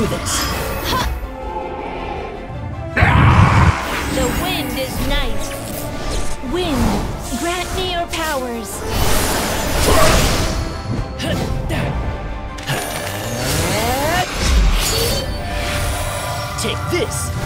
this! The wind is nice. Wind, grant me your powers. Take this!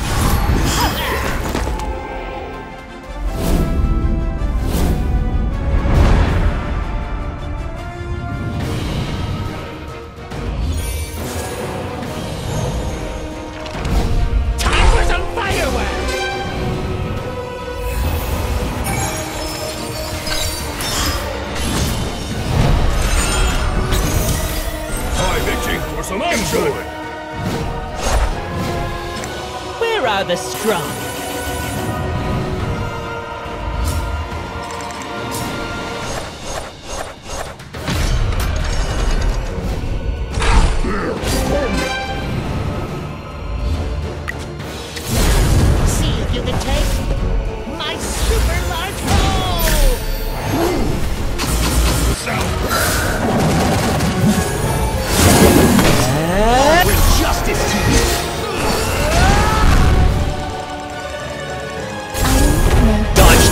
Some action! Where are the strong?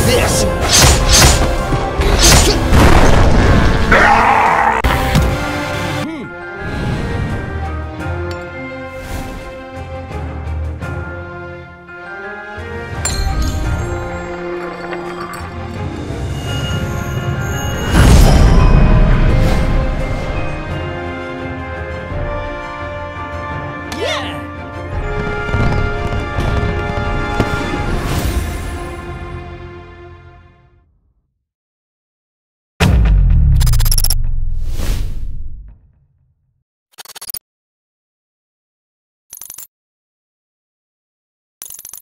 this!